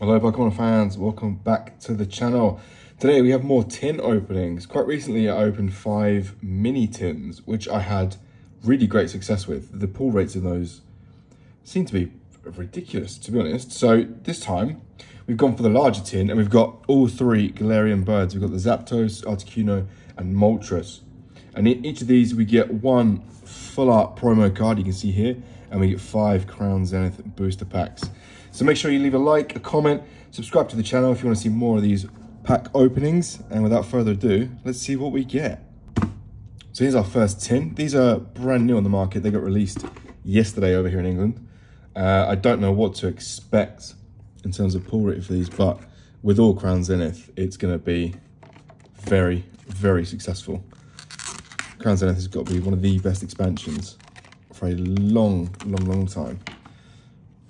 Hello Pokemon fans, welcome back to the channel. Today we have more tin openings. Quite recently I opened five mini tins, which I had really great success with. The pull rates in those seem to be ridiculous, to be honest. So this time we've gone for the larger tin and we've got all three Galarian birds. We've got the Zapdos, Articuno and Moltres. And in each of these we get one full art promo card, you can see here, and we get five Crown Zenith booster packs. So make sure you leave a like, a comment, subscribe to the channel if you want to see more of these pack openings. And without further ado, let's see what we get. So here's our first tin. These are brand new on the market. They got released yesterday over here in England. Uh, I don't know what to expect in terms of pull rate for these, but with all Crown Zenith, it's going to be very, very successful. Crown Zenith has got to be one of the best expansions for a long, long, long time.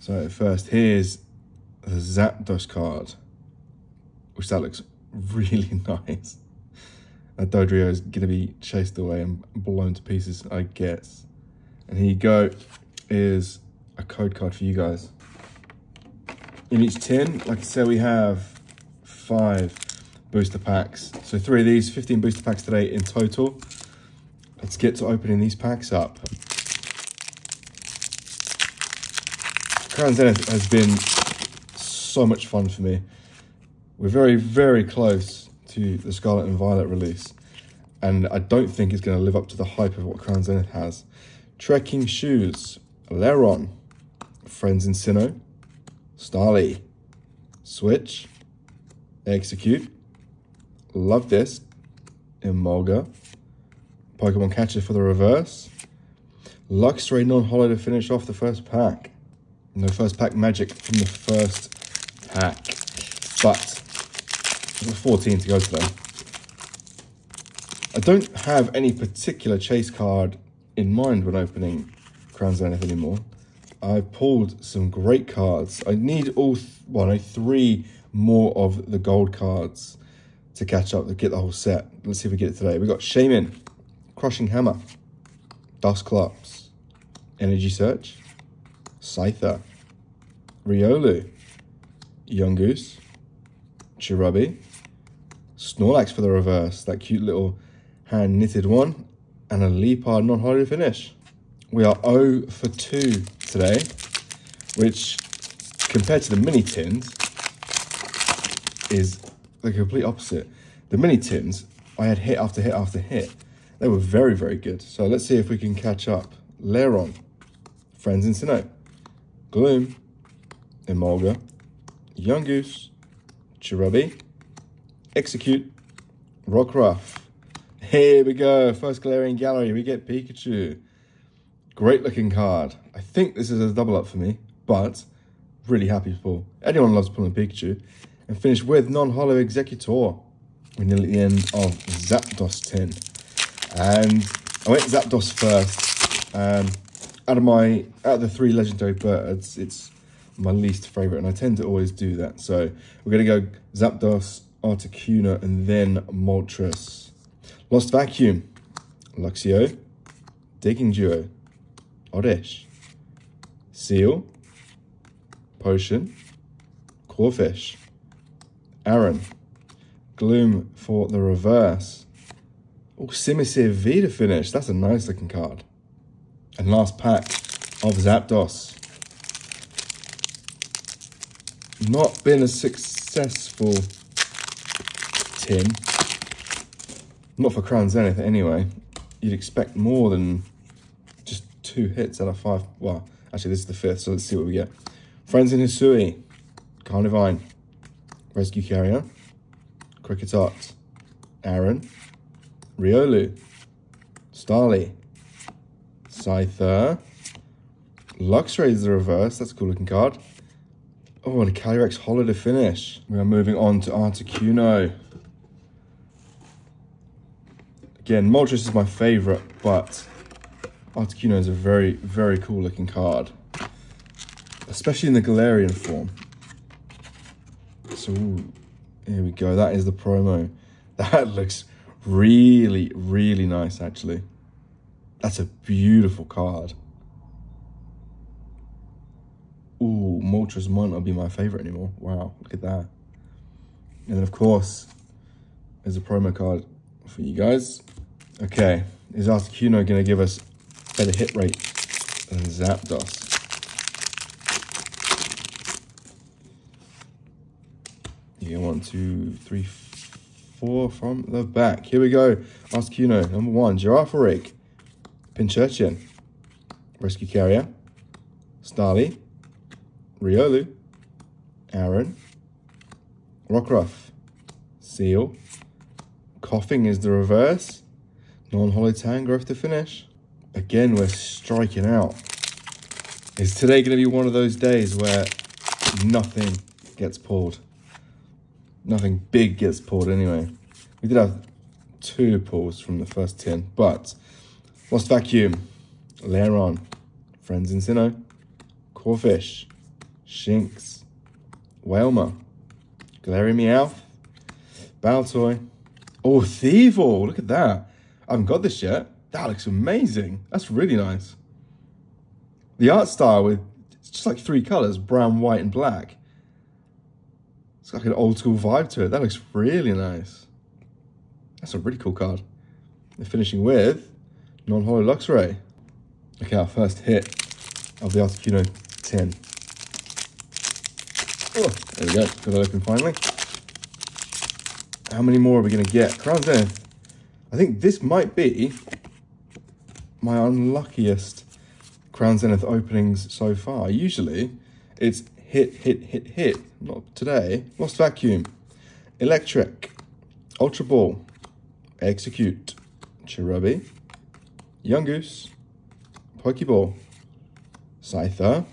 So first, here's the Zapdos card, which that looks really nice. That Dodrio is going to be chased away and blown to pieces, I guess. And here you go, is a code card for you guys. In each tin, like I said, we have five booster packs. So three of these, 15 booster packs today in total. Let's get to opening these packs up. Crown Zenith has been so much fun for me. We're very, very close to the Scarlet and Violet release, and I don't think it's going to live up to the hype of what Crown Zenith has. Trekking Shoes, Lairon, Friends in Sinnoh, Starly, Switch, Exeggcute, Love This, Emolga, Pokemon Catcher for the reverse, Luxray non-holo to finish off the first pack. No first pack magic from the first pack. But there's 14 to go today. I don't have any particular chase card in mind when opening Crown Zenith anymore. I pulled some great cards. I need all, well, no, three more of the gold cards to catch up, to get the whole set. Let's see if we get it today. We got Shaymin, Crushing Hammer, Dusclops, Energy Search, Scyther, Riolu, Yungoos, Cherubi, Snorlax for the reverse, that cute little hand knitted one, and a Liepard non-holo finish. We are 0 for 2 today, which compared to the mini tins is the complete opposite. The mini tins, I had hit after hit after hit. They were very, very good. So let's see if we can catch up. Lairon, Friends in Sinnoh, Gloom, Emolga, Yungoos, Cherubi, Exeggcute, Rockruff. Here we go, first Galarian Gallery, we get Pikachu. Great looking card. I think this is a double up for me, but really happy pull. Anyone loves pulling Pikachu. And finish with non-holo Exeggutor. We're nearly at the end of Zapdos 10. And I went Zapdos first. Um, out of my out of the three legendary birds, it's my least favorite, and I tend to always do that. So we're gonna go Zapdos, Articuno, and then Moltres. Lost Vacuum, Luxio, Digging Duo, Oddish, Seel, Potion, Corphish, Aron, Gloom for the reverse. Oh, Simisear V to finish. That's a nice looking card. And last pack of Zapdos. Not been a successful tin. Not for Crown Zenith anyway. You'd expect more than just two hits out of five. Well, actually this is the fifth, so let's see what we get. Friends in Hisui, Carnivine, Rescue Carrier, Kricketot, Aron, Riolu, Starly, Scyther, Luxray is the reverse, that's a cool looking card. Oh, and a Calyrex Holo to finish. We are moving on to Articuno. Again, Moltres is my favourite, but Articuno is a very, very cool looking card. Especially in the Galarian form. So, here we go. That is the promo. That looks really, really nice, actually. That's a beautiful card. Ooh, Moltres might not be my favorite anymore. Wow, look at that. And then of course, there's a promo card for you guys. Okay, is Articuno going to give us better hit rate than Zapdos? Yeah, one, two, three, four from the back. Here we go. Articuno, number one, Girafarig, Pincurchin, Rescue Carrier, Starly, Riolu, Aron, Rockruff, Seel, Koffing is the reverse, non-holo Tangrowth to finish. Again, we're striking out. Is today going to be one of those days where nothing gets pulled? Nothing big gets pulled anyway. We did have two pulls from the first 10, but Lost Vacuum, Lairon, Friends in Sinnoh, Corphish, Shinx, Wailmer, Galarian Meowth, Baltoy. Oh, Thievul, look at that. I haven't got this yet. That looks amazing. That's really nice. The art style with it's just like three colors, brown, white, and black. It's like an old school vibe to it. That looks really nice. That's a really cool card. Finishing with non-holo Luxray. Okay, our first hit of the Articuno 10. Oh, there we go. Got it open finally. How many more are we going to get? Crown Zenith. I think this might be my unluckiest Crown Zenith openings so far. Usually, it's hit, hit, hit, hit. Not today. Lost Vacuum. Electric. Ultra Ball. Exeggcute. Cherubi. Yungoos. Pokeball. Scyther.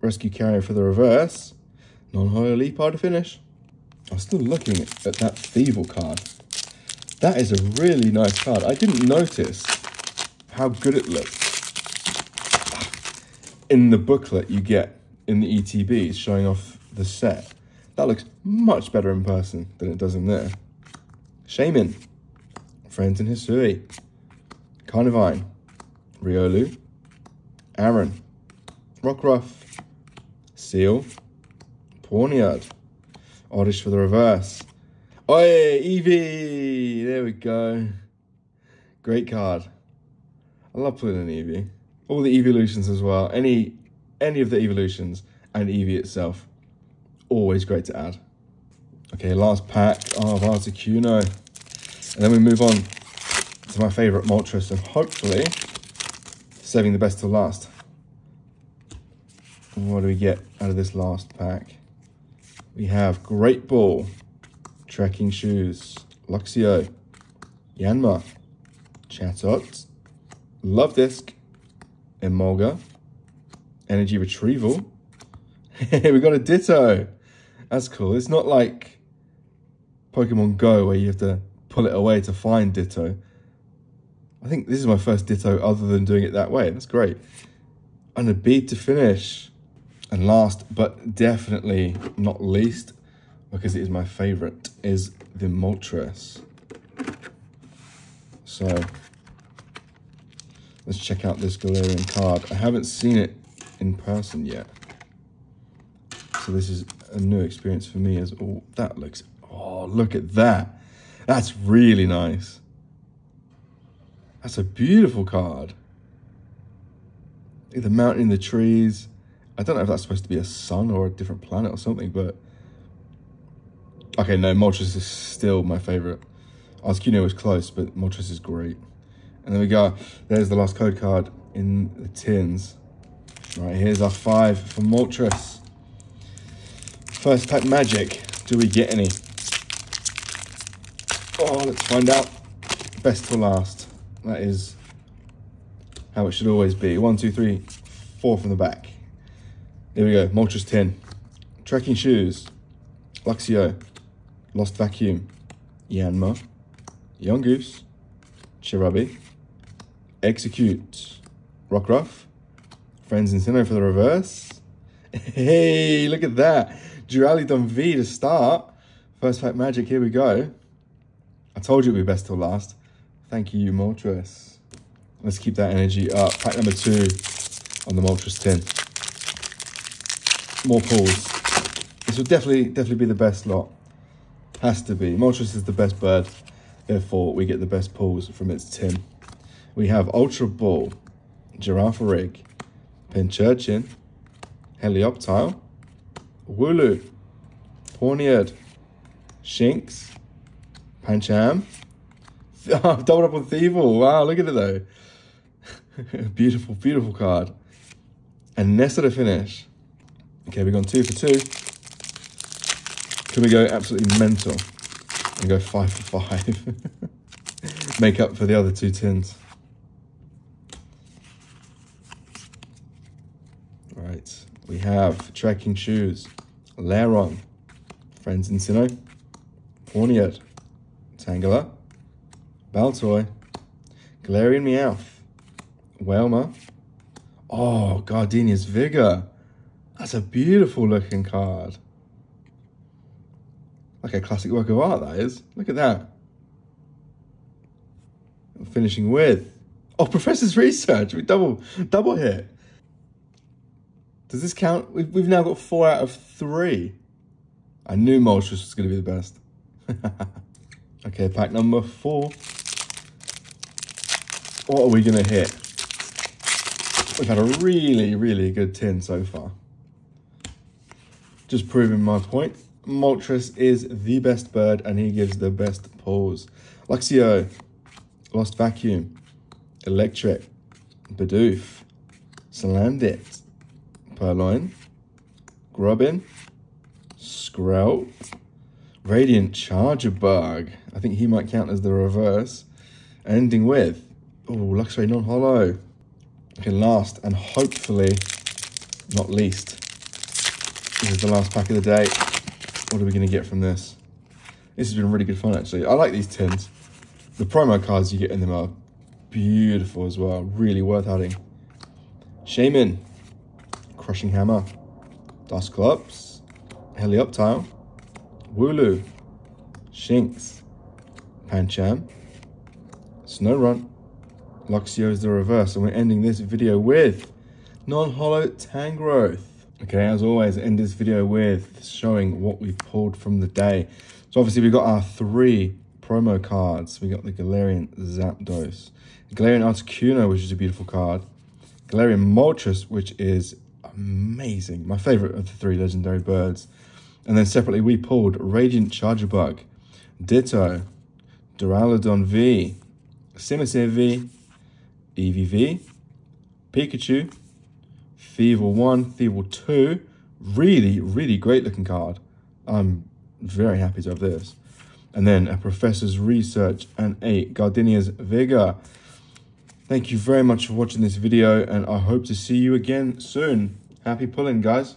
Rescue Carrier for the reverse. Non-holo Liepard to finish. I'm still looking at that Thievul card. That is a really nice card. I didn't notice how good it looked. Ah, in the booklet you get in the ETBs showing off the set. That looks much better in person than it does in there. Shaymin, Friends in Hisui, Carnivine, Riolu, Aron, Rockruff, Seel, Pawniard, Oddish for the reverse. Oi, Eevee! There we go. Great card. I love pulling an Eevee. All the evolutions as well. Any any of the evolutions and Eevee itself. Always great to add. Okay, last pack of Articuno. And then we move on to my favourite Moltres and hopefully saving the best till last. What do we get out of this last pack? We have Great Ball, Trekking Shoes, Luxio, Yanma, Chatot, Luvdisc, Emolga, Energy Retrieval. we got a Ditto. That's cool. It's not like Pokemon Go where you have to pull it away to find Ditto. I think this is my first Ditto other than doing it that way. That's great. And a bead to finish. And last, but definitely not least, because it is my favorite, is the Moltres. So, let's check out this Galarian card. I haven't seen it in person yet. So this is a new experience for me as, oh, that looks, oh, look at that. That's really nice. That's a beautiful card. The mountain in the trees. I don't know if that's supposed to be a sun or a different planet or something, but... Okay, no, Moltres is still my favourite. Articuno was close, but Moltres is great. And there we go. There's the last code card in the tins. Right, here's our five for Moltres. First pack magic. Do we get any? Oh, let's find out. Best to last. That is how it should always be. One, two, three, four from the back. Here we go. Moltres 10. Trekking Shoes. Luxio. Lost Vacuum. Yanma. Yungoos. Cherubi. Exeggcute. Rockruff. Friends in Sinnoh for the reverse. Hey, look at that. Duraludon V to start. First pack magic, here we go. I told you it would be best till last. Thank you, Moltres. Let's keep that energy up. Pack number two on the Moltres 10. more pulls. This will definitely, definitely be the best lot. Has to be. Moltres is the best bird. Therefore, we get the best pulls from its tin. We have Ultra Ball, Girafarig, Pincurchin, Helioptile, Wooloo, Pawniard, Shinx, Pancham. I've doubled up on Thievul. Wow, look at it though. beautiful, beautiful card. And Nesta to finish. Okay, we've gone two for two. Can we go absolutely mental and go five for five? Make up for the other two tins. Right, we have Trekking Shoes, Lairon, Friends in Sinnoh, Pawniard, Tangela, Baltoy, Galarian Meowth, Wailmer. Oh, Gardenia's Vigor. That's a beautiful looking card. Like a classic work of art, that is. Look at that. Finishing with, oh, Professor's Research. We double, double hit. Does this count? We've, we've now got four out of three. I knew Moltres was going to be the best. okay, pack number four. What are we going to hit? We've had a really, really good tin so far. Just proving my point. Moltres is the best bird and he gives the best pulls. Luxio, Lost Vacuum, Electric, Bidoof, Salandit, Purrloin, Grubbin, Skrelp, Radiant Charjabug. I think he might count as the reverse. Ending with, oh, Luxray non-hollow. Okay, last and hopefully not least, this is the last pack of the day. What are we going to get from this? This has been really good fun, actually. I like these tins. The promo cards you get in them are beautiful as well. Really worth having. Shaymin, Crushing Hammer, Dusclops, Helioptile, Wooloo, Shinx, Pancham, Snorunt, Luxio is the reverse, and we're ending this video with non-hollow Tangrowth. Okay, as always, end this video with showing what we pulled from the day. So obviously we got our three promo cards. We got the Galarian Zapdos, Galarian Articuno, which is a beautiful card, Galarian Moltres, which is amazing. My favorite of the three legendary birds. And then separately, we pulled Radiant Charjabug, Ditto, Duraludon V, Simisear V, Eevee, Pikachu, Thievul 1, Thievul 2. Really, really great looking card. I'm very happy to have this. And then a Professor's Research and a Gardenia's Vigor. Thank you very much for watching this video and I hope to see you again soon. Happy pulling, guys.